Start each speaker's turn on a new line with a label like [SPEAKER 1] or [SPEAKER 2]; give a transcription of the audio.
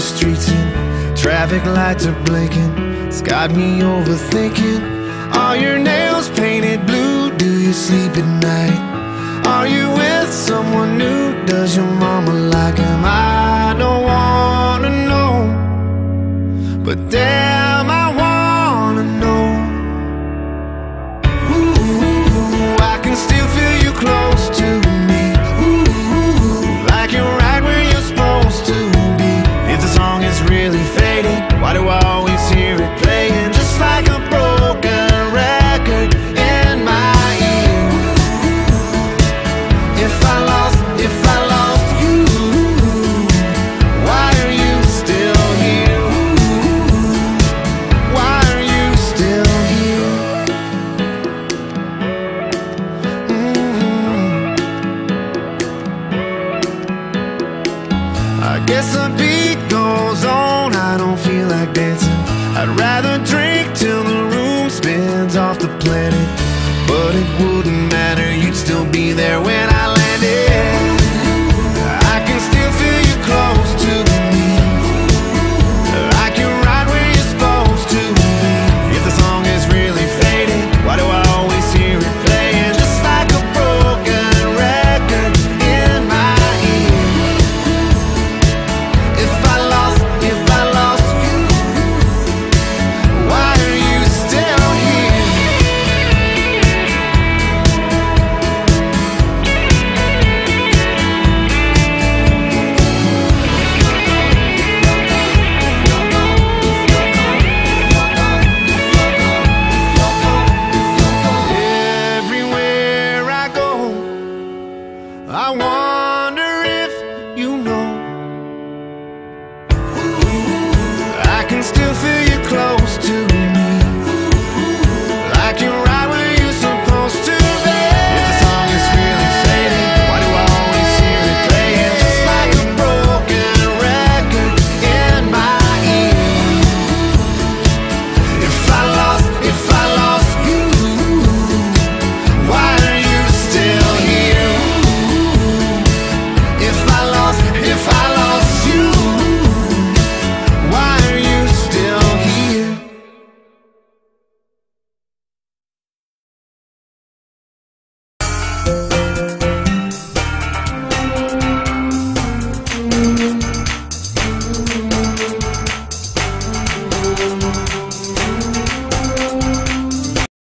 [SPEAKER 1] the streets and traffic lights are blinking. It's got me overthinking. Are your nails painted blue? Do you sleep at night? Are you with someone new? Does your mama? Guess the beat goes on, I don't feel like dancing. I'd rather drink till the roof.